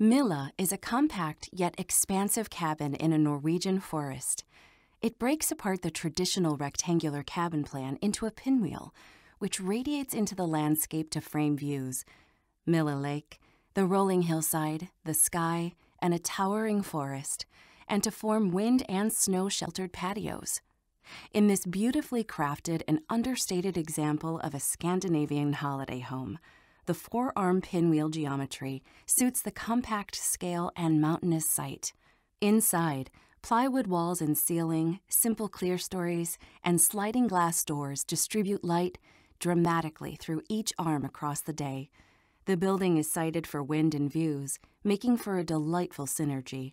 Mylla is a compact yet expansive cabin in a Norwegian forest. It breaks apart the traditional rectangular cabin plan into a pinwheel, which radiates into the landscape to frame views Mylla Lake, the rolling hillside, the sky, and a towering forest, and to form wind and snow sheltered patios. In this beautifully crafted and understated example of a Scandinavian holiday home, the four arm pinwheel geometry suits the compact scale and mountainous site. Inside, plywood walls and ceiling, simple clerestories, and sliding glass doors distribute light dramatically through each arm across the day. The building is sited for wind and views, making for a delightful synergy.